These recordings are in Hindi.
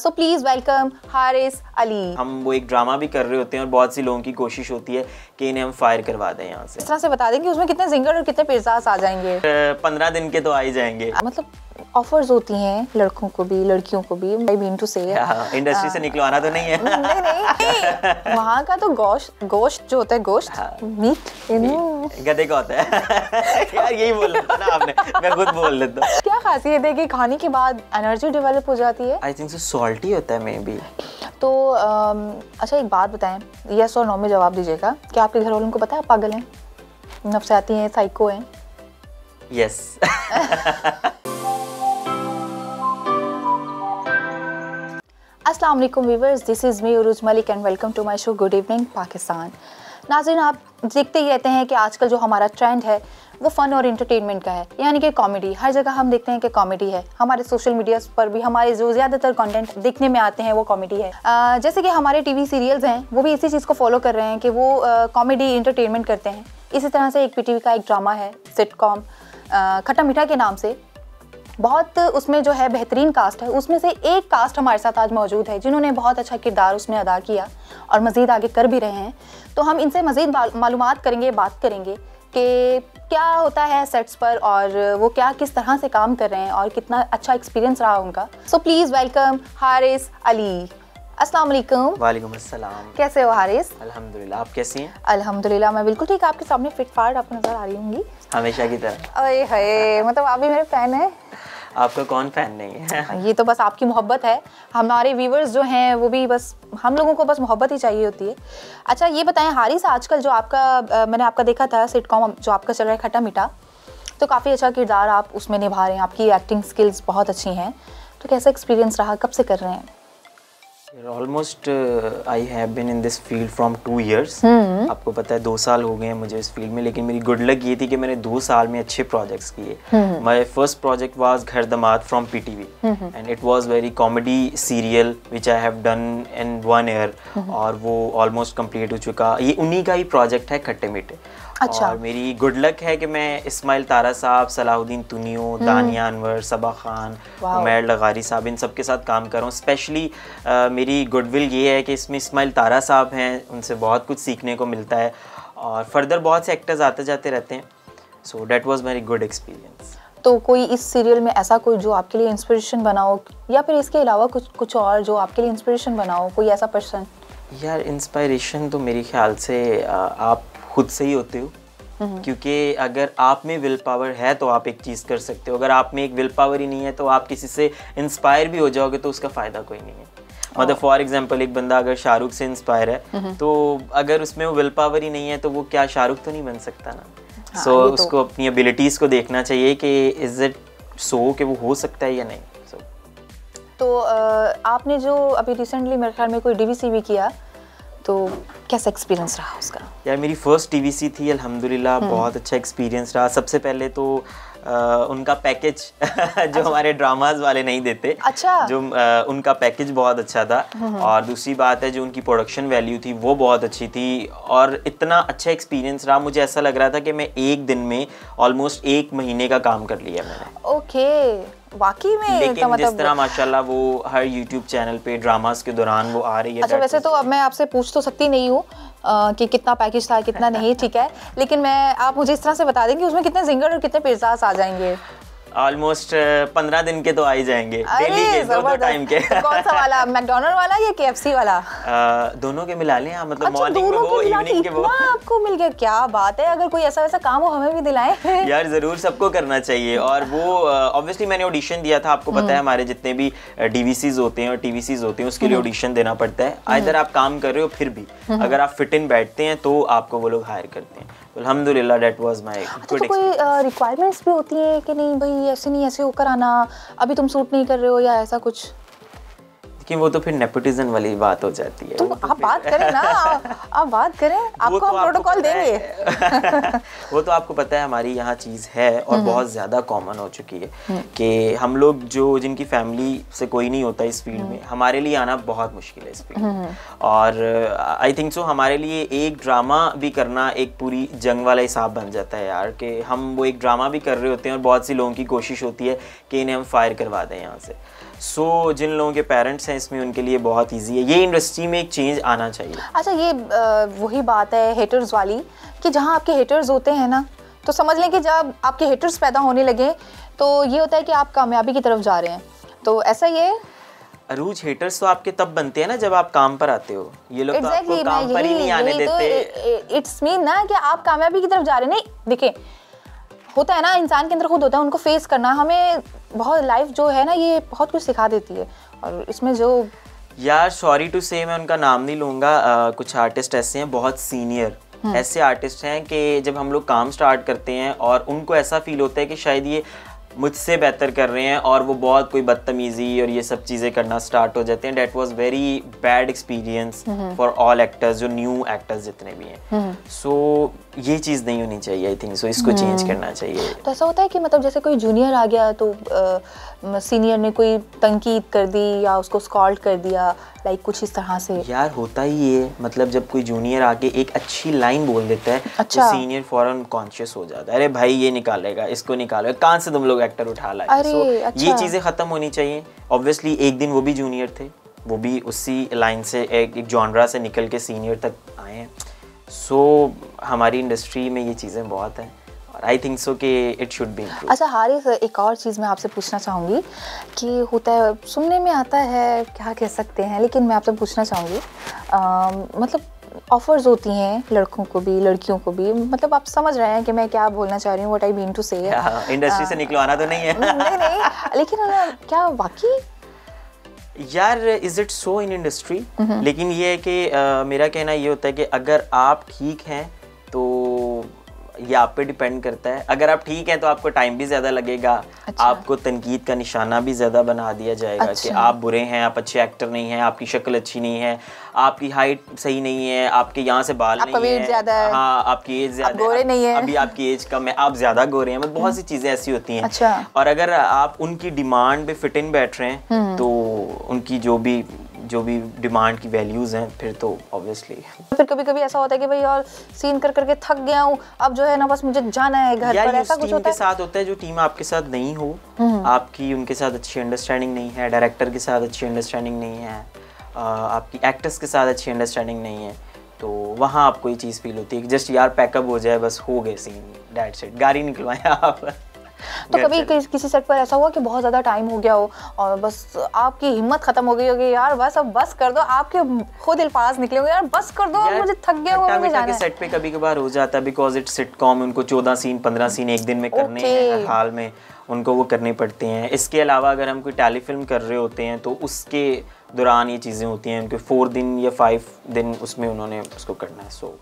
So please welcome Haris Ali हम वो एक ड्रामा भी कर रहे होते हैं और बहुत सी लोगों की कोशिश होती है कि इन्हें हम फायर करवा दें यहाँ से। इस तरह से बता दें कि उसमें कितने जिंगर और कितने पिज्जास आ जाएँगे। पंद्रह दिन के तो आ ही जाएँगे। मतलब ऑफर्स होती हैं लड़कों को भी लड़कियों को भी I mean to say industry से निकलवाना तो नहीं है। नहीं नहीं वहाँ का तो गोश्त गोश्त जो होता है गोश्त मीट गधे का होता है। यार यही बोल रहा ना आपने। मैं खुद बोल लेता हूँ। क्या खासियत है कि खाने के बाद एनर्जी डेवलप हो जाती है? आई थिंक सो सॉल्टी होता है मे बी तो अच्छा एक बात बताएँ। यस और नो में जवाब दीजिएगा। क्या आपके घर वालों को पता है आप पागल हैं? नफसाती हैं साइको हैं? यस अस्सलाम वालेकुम viewers this is me Uruj Malik and welcome to my show good evening Pakistan नाज़रीन आप देखते ही रहते हैं कि आजकल जो हमारा ट्रेंड है वो फ़न और इंटरटेनमेंट का है। यानी कि कॉमेडी हर जगह हम देखते हैं कि कॉमेडी है। हमारे सोशल मीडिया पर भी हमारे जो ज़्यादातर कंटेंट देखने में आते हैं वो कॉमेडी है। अ, जैसे कि हमारे टीवी सीरियल्स हैं वो भी इसी चीज़ को फॉलो कर रहे हैं कि वो कॉमेडी इंटरटेनमेंट करते हैं। इसी तरह से एक पीटीवी का एक ड्रामा है सिटकॉम खट्टा मीठा के नाम से। बहुत उसमें जो है बेहतरीन कास्ट है। उसमें से एक कास्ट हमारे साथ आज मौजूद है, जिन्होंने बहुत अच्छा किरदार उसमें अदा किया और मज़ीद आगे कर भी रहे हैं। तो हम इनसे मज़ीद मालूम करेंगे, बात करेंगे कि क्या होता है सेट्स पर और वो क्या, किस तरह से काम कर रहे हैं और कितना अच्छा एक्सपीरियंस रहा उनका। So please welcome Haris Ali अस्सलाम वालेकुम वालेकुम अस्सलाम। कैसे हो हारिस? अल्हम्दुलिल्लाह आप कैसी हैं? अल्हम्दुलिल्लाह मैं बिल्कुल ठीक आपके सामने फिट फाट आपको नज़र आ रही होंगी। हमेशा की तरह। अरे है मतलब आप भी मेरे फ़ैन हैं। आपका कौन फ़ैन नहीं है? ये तो बस आपकी मोहब्बत है। हमारे व्यूवर्स जो हैं वो भी बस हम लोगों को बस मोहब्बत ही चाहिए होती है। अच्छा ये बताएँ हारिस आजकल जो आपका मैंने आपका देखा था सिटकॉम जो आपका चल रहा है खट्टा मीठा तो काफ़ी अच्छा किरदार आप उसमें निभा रहे हैं। आपकी एक्टिंग स्किल्स बहुत अच्छी हैं। तो कैसा एक्सपीरियंस रहा? कब से कर रहे हैं? Almost I have been in this field from two years. आपको पता है दो साल हो गए हैं मुझे इस फ़ील्ड में लेकिन मेरी गुड लक ये थी कि मैंने दो साल में अच्छे प्रोजेक्ट्स किए। My first project was Ghar Damad from PTV and it was very comedy serial which I have done in one year. और वो ऑलमोस्ट कंप्लीट हो चुका। ये उन्हीं का ही प्रोजेक्ट है खट्टे मीठे। अच्छा। और मेरी गुड लक है कि मैं इस्माइल तारा साहब सलाहुद्दीन तुनियो दानिया अनवर सबा खान हम्म। उमैर लगारी साहब इन सबके साथ काम कर रहा हूँ। स्पेशली मेरी गुडविल ये है कि इसमें इस्माइल तारा साहब हैं उनसे बहुत कुछ सीखने को मिलता है और फर्दर बहुत से एक्टर्स आते जाते रहते हैं। So that was very good experience तो कोई इस सीरियल में ऐसा कोई जो आपके लिए इंस्पिरेशन बनाओ या फिर इसके अलावा कुछ कुछ और जो आपके लिए इंस्पिरेशन बनाओ कोई ऐसा पर्सन यार इंस्पायरेशन तो मेरे ख्याल से आप खुद से ही होते हो। क्योंकि अगर आप में विल पावर है तो आप एक चीज़ कर सकते हो। अगर आप में एक विल पावर ही नहीं है तो आप किसी से इंस्पायर भी हो जाओगे तो उसका फ़ायदा कोई नहीं है। मतलब फॉर एग्जांपल एक बंदा अगर शाहरुख से इंस्पायर है तो अगर उसमें वो विल पावर ही नहीं है तो वो क्या शाहरुख तो नहीं बन सकता ना। हाँ, सो ये तो- उसको अपनी एबिलिटीज़ को देखना चाहिए कि इज़ इट सो कि वो हो सकता है या नहीं। सो तो अ, आपने जो अभी रिसेंटली मेरे ख्याल में कोई डीवीसी भी किया तो कैसा एक्सपीरियंस रहा उसका? यार मेरी फ़र्स्ट टीवीसी थी अल्हम्दुलिल्लाह हम्म। बहुत अच्छा एक्सपीरियंस रहा। सबसे पहले तो अ, उनका पैकेज जो हमारे ड्रामाज वाले नहीं देते अच्छा। जो अ, उनका पैकेज बहुत अच्छा था। हम्म, और दूसरी बात है जो उनकी प्रोडक्शन वैल्यू थी वो बहुत अच्छी थी। और इतना अच्छा एक्सपीरियंस रहा मुझे ऐसा लग रहा था कि मैं एक दिन में ऑलमोस्ट एक महीने का काम कर लिया मैंने। ओके वाकई में लेकिन तो जिस तरह मतलब माशाल्लाह वो हर YouTube चैनल पे ड्रामास के दौरान वो आ रही है अच्छा वैसे तो अब मैं आपसे पूछ तो सकती नहीं हूँ कि कितना पैकेज था कितना नहीं ठीक है। लेकिन मैं आप मुझे इस तरह से बता दें कि उसमें कितने जिंगर और कितने पिज्जास आ जाएँगे। ऑलमोस्ट पंद्रह दिन के तो आ ही जाएँगे। डेली के दो दो टाइम के। कौन सा वाला? मैकडोनल्ड वाला या केएफसी वाला? अ, दोनों के मिला लें मतलब अच्छा मॉर्निंग में वो इवनिंग के वो। आपको मिल गया क्या बात है। अगर कोई ऐसा वैसा काम हो हमें भी दिलाएँ। यार ज़रूर सबको करना चाहिए। और वो ऑब्वियसली मैंने ऑडिशन दिया था आपको हम्म। पता है हमारे जितने भी डीवीसीज होते हैं और टीवीसीज होते हैं उसके हम्म। लिए ऑडिशन देना पड़ता है। इधर आप काम कर रहे हो फिर भी। हम्म। अगर आप फिट इन बैठते हैं तो आपको वो लोग हायर करते हैं। अल्हम्दुलिल्लाह दैट वाज माय अच्छा गुड तो कोई रिक्वायरमेंट्स भी होती है कि नहीं भाई ऐसे नहीं ऐसे होकर आना अभी तुम सूट नहीं कर रहे हो या ऐसा कुछ? कि वो तो फिर नेपोटिज्म वाली बात हो जाती है वो तो आप बात करें ना आप बात करें आपको तो हम प्रोटोकॉल देंगे। वो तो आपको पता है हमारी यहाँ चीज़ है और हम्म। बहुत ज़्यादा कॉमन हो चुकी है कि हम लोग जो जिनकी फैमिली से कोई नहीं होता इस फ़ील्ड हम्म। में हमारे लिए आना बहुत मुश्किल है इस फ़ील्ड में और आई थिंक सो हमारे लिए एक ड्रामा भी करना एक पूरी जंग वाला हिसाब बन जाता है यार कि हम वो एक ड्रामा भी कर रहे होते हैं और बहुत सी लोगों की कोशिश होती है कि इन्हें हम फायर करवा दें यहाँ से सो so, जिन लोगों के पेरेंट्स हैं इसमें उनके लिए बहुत ईजी है। ये इंडस्ट्री में एक चेंज आना चाहिए। अच्छा ये वही बात है हेटर्स वाली कि जहाँ आपके हेटर्स होते हैं ना तो समझ लें कि जब आपके हेटर्स पैदा होने लगे तो ये होता है कि आप कामयाबी की तरफ़ जा रहे हैं। तो ऐसा है अरूज हेटर्स तो आपके तब बनते हैं ना जब आप काम पर आते हो। ये लोग exactly, तो आपको काम पर ही नहीं आने देते। तो इट्स मीन ना कि आप कामयाबी की तरफ़ जा रहे हैं। नहीं देखिए होता है ना इंसान के अंदर खुद होता है उनको फेस करना हमें बहुत लाइफ जो है ना ये बहुत कुछ सिखा देती है। और इसमें जो यार सॉरी टू से मैं उनका नाम नहीं लूँगा। कुछ आर्टिस्ट ऐसे हैं बहुत सीनियर ऐसे आर्टिस्ट हैं कि जब हम लोग काम स्टार्ट करते हैं और उनको ऐसा फील होता है कि शायद ये मुझसे बेहतर कर रहे हैं और वो बहुत कोई बदतमीज़ी और ये सब चीज़ें करना स्टार्ट हो जाते हैं। That was very bad experience for all actors जो न्यू एक्टर्स जितने भी हैं। सो so, ये चीज़ नहीं होनी चाहिए आई थिंक सो इसको चेंज करना चाहिए। तो ऐसा होता है कि मतलब जैसे कोई जूनियर आ गया तो सीनियर ने कोई तनकीद कर दी या उसको स्कॉल्ड कर दिया लाइक कुछ इस तरह से? यार होता ही है मतलब जब कोई जूनियर आके एक अच्छी लाइन बोल देता है अच्छा। तो सीनियर फ़ौरन कॉन्शियस हो जाता है। अरे भाई ये निकालेगा इसको निकालेगा कहाँ से तुम लोग एक्टर उठा लाए? अरे, So, अच्छा। ये चीज़ें ख़त्म होनी चाहिए। ऑब्वियसली एक दिन वो भी जूनियर थे वो भी उसी लाइन से एक एक जॉनरा से निकल के सीनियर तक आए हैं। सो हमारी इंडस्ट्री में ये चीज़ें बहुत हैं। और आई थिंक सो कि इट शुड बी अच्छा हारिस एक और चीज़ मैं आपसे पूछना चाहूँगी कि होता है सुनने में आता है क्या कह सकते हैं लेकिन मैं आपसे पूछना चाहूँगी मतलब ऑफर्स होती हैं लड़कों को भी लड़कियों को भी मतलब आप समझ रहे हैं कि मैं क्या बोलना चाह रही हूँ what I to say industry से निकलवाना तो नहीं है। नहीं नहीं लेकिन क्या वाकई? यार is it so in industry लेकिन ये है कि मेरा कहना ये होता है कि अगर आप ठीक हैं तो ये आप पे डिपेंड करता है अगर आप ठीक हैं तो आपको टाइम भी ज़्यादा लगेगा अच्छा। आपको तनकीद का निशाना भी ज़्यादा बना दिया जाएगा अच्छा। कि। आप बुरे हैं आप अच्छे एक्टर नहीं हैं आपकी शक्ल अच्छी नहीं है आपकी हाइट सही नहीं है आपके यहाँ से बाल आपका नहीं है है। हाँ आपकी एज ज़्यादा गोरे नहीं है। अभी आपकी एज कम है आप ज़्यादा गोरे हैं मतलब बहुत सी चीज़ें ऐसी होती हैं अच्छा। और अगर आप उनकी डिमांड पे फिट इन बैठ रहे हैं तो उनकी जो भी जो भी डिमांड की वैल्यूज़ हैं फिर तो ऑब्वियसली फिर कभी कभी ऐसा होता है कि भाई और सीन कर करके थक गया हूँ अब जो है ना बस मुझे जाना है घर पर ऐसा कुछ होता है? साथ होता है जो टीम आपके साथ नहीं हो आपकी उनके साथ अच्छी अंडरस्टैंडिंग नहीं है डायरेक्टर के साथ अच्छी अंडरस्टैंडिंग नहीं है आपकी एक्टर्स के साथ अच्छी अंडरस्टैंडिंग नहीं है तो वहाँ आपको ये चीज़ फील होती है कि जस्ट यार पैकअप हो जाए बस हो गए सीन डैट सेट गाड़ी निकलवाएँ आप। तो कभी। किस, किसी सेट पर ऐसा हुआ कि बहुत ज़्यादा टाइम हो गया हो और बस आपकी हिम्मत खत्म हो गई होगी यार बस अब बस कर दो आपके खुद अल्फाज निकले होंगे यार बस कर दो यार, मुझे थक गया हूँ मुझे जाना है. सेट पे कभी कभार हो जाता है बिकॉज़ इट सिटकॉम उनको चौदह सीन पंद्रह सीन एक दिन में करने हैं हाल में उनको वो करने पड़ते हैं। इसके अलावा अगर हम कोई टेलीफिल्म कर रहे होते हैं तो उसके दौरान ये चीज़ें होती हैं उनके फोर दिन या फाइव दिन उसमें उन्होंने उसको करना है। So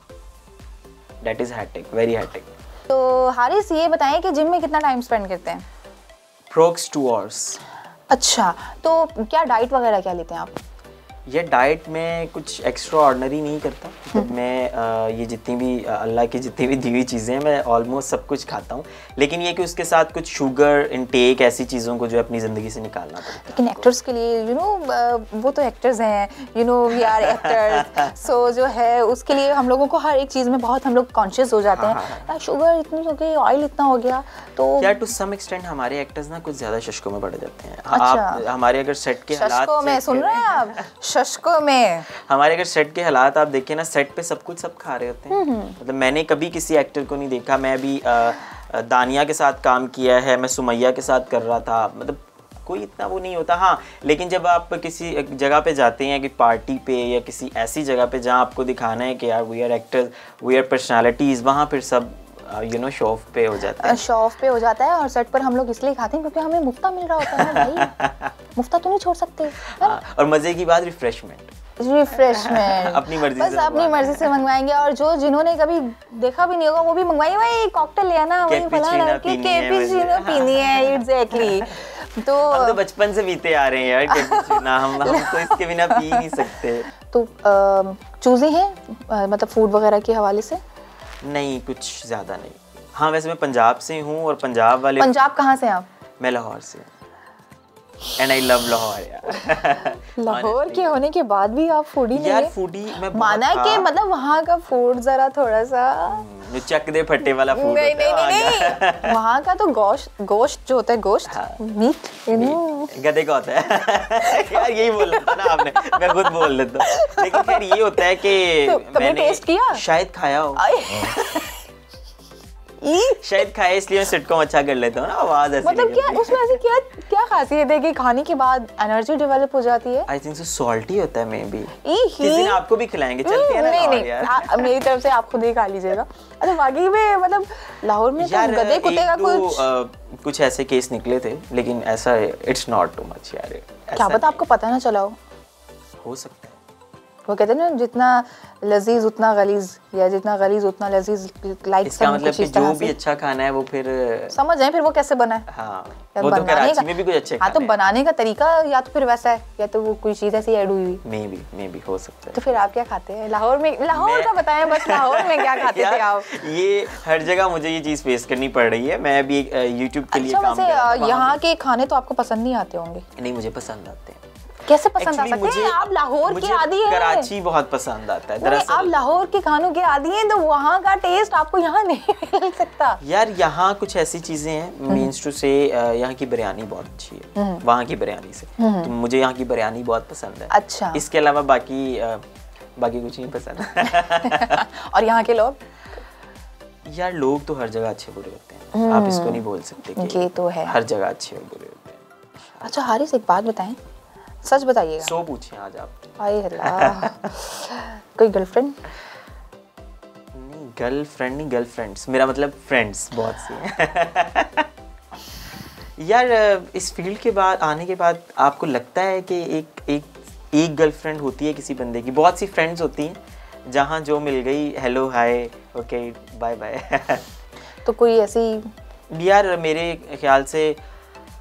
that is hectic very hectic तो हारिस ये बताएँ कि जिम में कितना टाइम स्पेंड करते हैं? प्रोक्स टू आवर्स अच्छा तो क्या डाइट वगैरह क्या लेते हैं आप? ये डाइट में कुछ एक्स्ट्रा ऑर्डनरी नहीं करता मतलब मैं अ, ये जितनी भी अल्लाह की जितनी भी दी हुई चीज़ें हैं मैं ऑलमोस्ट सब कुछ खाता हूँ। लेकिन ये कि उसके साथ कुछ शुगर इनटेक ऐसी चीज़ों को जो है अपनी ज़िंदगी से निकालना पड़ता लेकिन एक्टर्स के लिए यू you नो know, वो तो एक्टर्स हैं you know we are actors so जो है उसके लिए हम लोगों को हर एक चीज़ में बहुत हम लोग कॉन्शियस हो जाते हैं। हाँ, हाँ, यार शुगर इतनी हो गई ऑयल इतना हो गया तो यार टू सम एक्सटेंट हमारे एक्टर्स ना कुछ ज़्यादा शशकों में पड़ जाते हैं। अच्छा। आप हमारे अगर सेट के हालात में सुन रहे हैं आप? शशकों में। हमारे अगर सेट के हालात आप देखिए ना सेट पे सब कुछ सब खा रहे होते हैं। मतलब मैंने कभी किसी एक्टर को नहीं देखा। मैं अभी दानिया के साथ काम किया है मैं सुमैया के साथ कर रहा था। मतलब कोई इतना वो नहीं होता। हाँ लेकिन जब आप किसी जगह पे जाते हैं कि पार्टी पे या किसी ऐसी जगह पे जहाँ आपको दिखाना है कि यार we are actors we are personalities वहाँ फिर सब यू नो शो ऑफ़ पे हो जाता है। शो ऑफ़ पे हो जाता है और सेट पर हम लोग इसलिए खाते हैं क्योंकि हमें मुफ्ता मिल रहा होता है भाई। मुफ्ता तो नहीं छोड़ सकते। हाँ, और मज़े की बात रिफ्रेशमेंट रिफ्रेशमेंट अपनी मर्ज़ी बस अपनी मर्ज़ी से मंगवाएँगे और जो जिन्होंने कभी देखा भी नहीं होगा वो भी मंगवाएँगे भाई कॉकटेल ले आना वही फलाना। कि है पीनी है एग्जैक्टली तो हम तो बचपन से पीते आ रहे हैं यार कैपुचिनो हम हम तो इसके बिना पी नहीं सकते। तो चूजे हैं मतलब फ़ूड वगैरह के हवाले से? नहीं कुछ ज़्यादा नहीं। हाँ वैसे मैं पंजाब से हूँ और पंजाब वाले पंजाब कहाँ से आप? मैं लाहौर से। एंड आई लव लाहौर यार लाहौर के होने के बाद भी आप फूडी नहीं यार फूडी मैं माना कि मतलब वहाँ का फ़ूड जरा थोड़ा सा नु चक दे फट्टे वाला फ़ूड नहीं नहीं नहीं वहाँ नहीं वहाँ का तो गोश्त गोश्त जो होता है गोश्त हाँ। मीट। गधे का होता है। यार यही बोलना था ना आपने मैं खुद बोल देता हूँ। लेकिन खैर ये होता है कि तो मैंने taste किया? शायद खाया हो। शायद खाया इसलिए मैं सिटकॉम अच्छा कर लेता हूँ ना आवाज़ ऐसी मतलब क्या उसमें ऐसी क्या क्या खासियत है? कि खाने के बाद एनर्जी डेवलप हो जाती है। आई थिंक सो सॉल्टी होता है मे बी किसी दिन आपको भी खिलाएँगे? चलते हैं ना नहीं नहीं यार। मेरी तरफ़ से आप खुद ही खा लीजिएगा। अच्छा बाकी में मतलब लाहौर में तो गधे कुत्ते का कुछ? कुछ ऐसे केस निकले थे लेकिन ऐसा इट्स नॉट टू मच यार। क्या पता आपको पता ना चला हो। हो सकता है। वो कहते हैं ना जितना लजीज उतना गलीज या जितना गलीज उतना लजीज लाइक इसका मतलब कि जो भी अच्छा खाना है वो फिर समझ जाए फिर वो कैसे बना है? हाँ वो तो कराची का- में भी कुछ अच्छे हाँ तो बनाने का तरीका या तो फिर वैसा है या तो वो कोई चीज़ ऐसी ऐड हुई हुई। मे बी मे बी हो सकता है। तो फिर आप क्या खाते हैं? लाहौर में लाहौर का बताएँ बस लाहौर में क्या खाते थे आप? ये हर जगह मुझे ये चीज़ फेस करनी पड़ रही है। मैं भी यूट्यूब के लिए अच्छा काम कर रहा अ, यहाँ के खाने तो आपको पसंद नहीं आते होंगे? नहीं मुझे पसंद आते हैं। कैसे पसंद आ Actually, सकते हैं? आप लाहौर के आदि हैं। कराची बहुत पसंद आता है नहीं, आप लाहौर के खानों के आदि हैं तो वहाँ का टेस्ट आपको यहाँ नहीं मिल सकता। यार यहाँ कुछ ऐसी चीज़ें हैं मीन्स टू से यहाँ की बिरयानी बहुत अच्छी है। वहाँ की बिरयानी से। तो मुझे यहाँ की बिरयानी बहुत पसंद है। अच्छा। इसके अलावा बाकी बाकी कुछ नहीं पसंद। और यहाँ के लोग? यार लोग तो हर जगह अच्छे बुरे होते हैं। आप इसको नहीं बोल सकते कि ये तो है। हर जगह अच्छे और बुरे होते हैं। अच्छा हारिस एक बात बताएँ। सच बताइएगा। सो पूछे आज आप हाय अल्लाह। कोई गर्लफ्रेंड नहीं गर्लफ्रेंड नहीं गर्लफ्रेंड्स मेरा मतलब फ्रेंड्स बहुत सी हैं। यार इस फ़ील्ड के बाद आने के बाद आपको लगता है कि एक एक एक गर्लफ्रेंड होती है किसी बंदे की? बहुत सी फ्रेंड्स होती हैं जहाँ जो मिल गई hello hi okay bye bye तो कोई ऐसी यार मेरे ख्याल से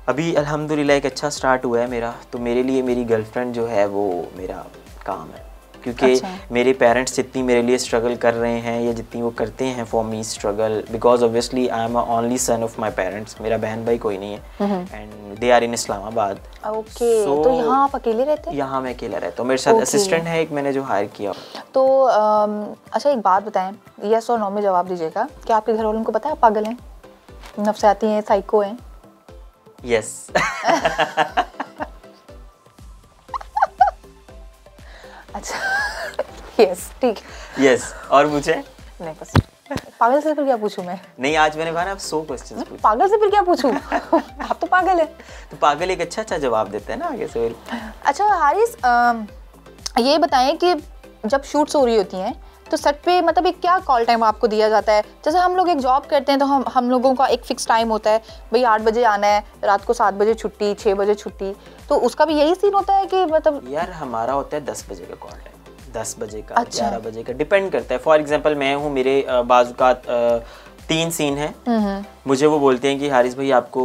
अभी अल्हम्दुलिल्लाह एक अच्छा स्टार्ट हुआ है मेरा। तो मेरे लिए मेरी गर्लफ्रेंड जो है वो मेरा काम है। क्योंकि अच्छा। मेरे पेरेंट्स जितनी मेरे लिए स्ट्रगल कर रहे हैं या जितनी वो करते हैं for me struggle because obviously I am only son of my parents मेरा बहन भाई कोई नहीं है। And they are in Islamabad okay तो यहाँ आप अकेले रहते हैं? यहाँ मैं अकेला रहता हूँ। मेरे साथ Okay. असिस्टेंट है एक मैंने जो हायर किया। तो अम, अच्छा एक बात बताएँ यस और नो में जवाब दीजिएगा। क्या आपके घर वालों को पता है आप पागल हैं? नफसियाती हैं साइको हैं? यस अच्छा। यस ठीक यस और मुझे? नहीं बस। पागल से फिर क्या पूछूँ मैं? नहीं आज मैंने कहा ना आप सौ क्वेश्चन पागल से फिर क्या पूछूँ? आप तो पागल है। तो पागल एक अच्छा अच्छा जवाब देते हैं ना आगे से अच्छा हारिस ये बताएँ कि जब शूट्स हो रही होती हैं तो सेट पे मतलब एक क्या कॉल टाइम आपको दिया जाता है? जैसे हम लोग एक जॉब करते हैं तो हम हम लोगों का एक फिक्स टाइम होता है। भाई आठ बजे आना है रात को सात बजे छुट्टी छः बजे छुट्टी। तो उसका भी यही सीन होता है कि मतलब यार हमारा होता है दस बजे का कॉल टाइम दस बजे का अच्छा। ग्यारह बजे का डिपेंड करता है। फॉर एग्ज़ाम्पल मैं हूँ मेरे बाजुकात तीन सीन है। मुझे वो बोलते हैं कि हारिस भाई आपको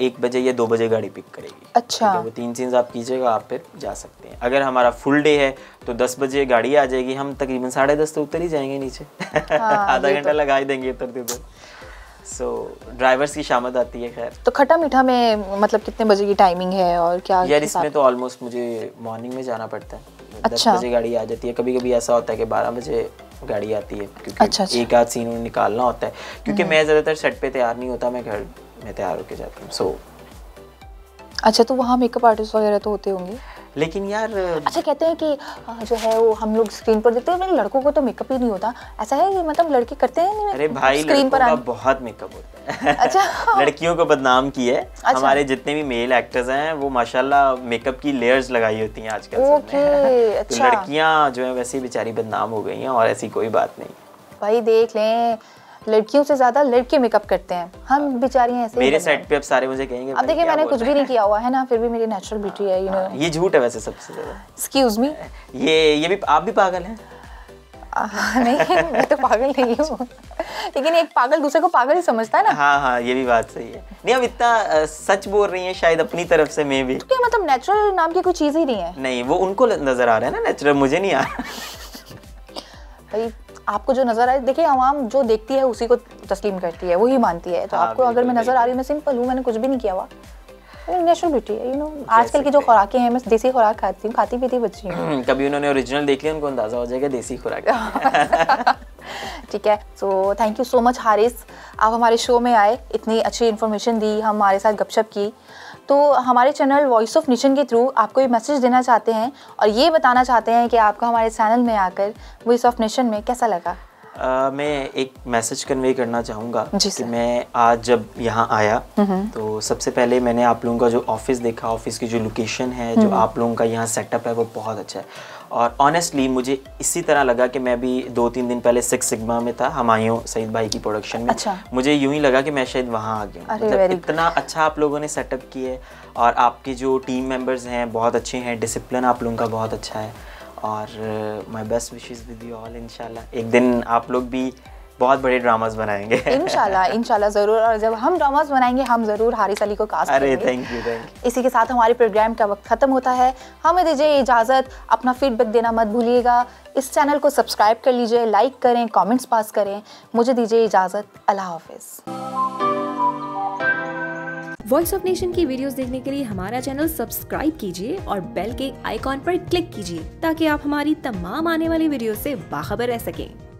एक बजे या दो बजे गाड़ी पिक करेगी। अच्छा। है, वो तीन सीन्स आप कीजिएगा आप फिर जा सकते हैं। अगर हमारा फुल डे है तो दस बजे गाड़ी आ जाएगी। हम तकरीबन साढ़े दस तो उतर ही जाएँगे नीचे। आधा ये घंटा लगा ही देंगे उतरते उतर सो ड्राइवर्स की शामत आती है खैर। तो खट्टा मीठा में मतलब कितने बजे की टाइमिंग है और क्या यार इसमें तो ऑलमोस्ट मुझे मॉर्निंग में जाना पड़ता है। अच्छा। दस। बजे गाड़ी आ जाती है। कभी कभी ऐसा होता है कि बारह बजे गाड़ी आती है क्योंकि अच्छा, अच्छा। एक आध सीन उन्हें निकालना होता है क्योंकि मैं ज़्यादातर सेट पे तैयार नहीं होता मैं घर में तैयार होकर जाता हूँ सो अच्छा तो वहाँ मेकअप आर्टिस्ट वगैरह तो होते होंगे लेकिन यार अच्छा कहते हैं कि जो है वो हम लोग स्क्रीन पर देखते हैं लड़कों को तो मेकअप ही नहीं होता ऐसा है कि मतलब लड़के करते हैं नहीं अरे भाई स्क्रीन पर का बहुत मेकअप होता है अच्छा लड़कियों को बदनाम की है अच्छा। हमारे जितने भी मेल एक्टर्स हैं वो माशाल्लाह मेकअप की लेयर्स लगाई होती हैं आजकल। ओके, तो अच्छा। लड़कियाँ जो है वैसे बेचारी बदनाम हो गई हैं और ऐसी कोई बात नहीं भाई देख लें लड़कियों से ज़्यादा लड़के मेकअप करते हैं। हम बेचारियाँ ऐसे मेरे सेट पे अब सारे मुझे कहेंगे अब देखिए मैंने कुछ भी नहीं किया हुआ है ना फिर भी मेरी नेचुरल ब्यूटी है यू नो ये झूठ है वैसे सबसे ज़्यादा। एक्सक्यूज मी ये ये भी आप भी पागल हैं? नहीं मैं तो पागल नहीं हूँ। लेकिन एक पागल दूसरे को पागल ही समझता है ना। हाँ हाँ ये भी बात सही है। नहीं अब इतना सच बोल रही है शायद अपनी तरफ़ से मैं भी। क्या मतलब नेचुरल नाम की कोई चीज़ ही नहीं है? नहीं वो उनको नज़र आ रहा है ना नेचुरल मुझे नहीं आ रहा। भाई आपको जो नज़र आए देखिए आवाम जो देखती है उसी को तस्लीम करती है वही मानती है। तो हाँ, आपको अगर मैं नज़र आ रही हूँ मैं सिंपल हूँ मैंने कुछ भी नहीं किया हुआ। नेचुरल ब्यूटी है यू नो आजकल की जो खुराकें हैं मैं देसी खुराक खाती हूँ खाती पीती बच्ची हूँ। कभी उन्होंने ओरिजिनल देख लिया उनको अंदाज़ा हो जाएगा देसी खुराक ठीक है so thank you so much Haris आप हमारे शो में आए इतनी अच्छी इन्फॉर्मेशन दी हमारे साथ गपशप की। तो हमारे चैनल वॉइस ऑफ़ नेशन के थ्रू आपको ये मैसेज देना चाहते हैं और ये बताना चाहते हैं कि आपको हमारे चैनल में आकर वॉइस ऑफ़ नेशन में कैसा लगा? Uh, मैं एक मैसेज कन्वे करना चाहूँगा कि मैं आज जब यहाँ आया तो सबसे पहले मैंने आप लोगों का जो ऑफ़िस देखा ऑफ़िस की जो लोकेशन है जो आप लोगों का यहाँ सेटअप है वो बहुत अच्छा है। और ऑनेस्टली मुझे इसी तरह लगा कि मैं भी दो तीन दिन पहले सिक्स सिग्मा में था हमायों सईद भाई की प्रोडक्शन में। अच्छा। मुझे यूँ ही लगा कि मैं शायद वहाँ आ गया मतलब इतना अच्छा आप लोगों ने सेटअप किया है और आपके जो टीम मेंबर्स हैं बहुत अच्छे हैं डिसिप्लिन आप लोगों का बहुत अच्छा है। और my best wishes with you all इनशाला एक दिन आप लोग भी बहुत बड़े ड्रामास बनाएँगे। इंशाल्लाह इंशाल्लाह ज़रूर। और जब हम ड्रामास बनाएँगे हम ज़रूर हारिस अली को कास्ट अरे थैंक यू थैंक यू इसी के साथ हमारे प्रोग्राम का वक्त ख़त्म होता है। हमें दीजिए इजाज़त अपना फीडबैक देना मत भूलिएगा। इस चैनल को सब्सक्राइब कर लीजिए लाइक करें कमेंट्स पास करें। मुझे दीजिए इजाज़त। अल्लाह हाफिज़। वॉइस ऑफ़ नेशन की वीडियोस देखने के लिए हमारा चैनल सब्सक्राइब कीजिए और बेल के आइकॉन पर क्लिक कीजिए ताकि आप हमारी तमाम आने वाली वीडियो से बाखबर रह सकें।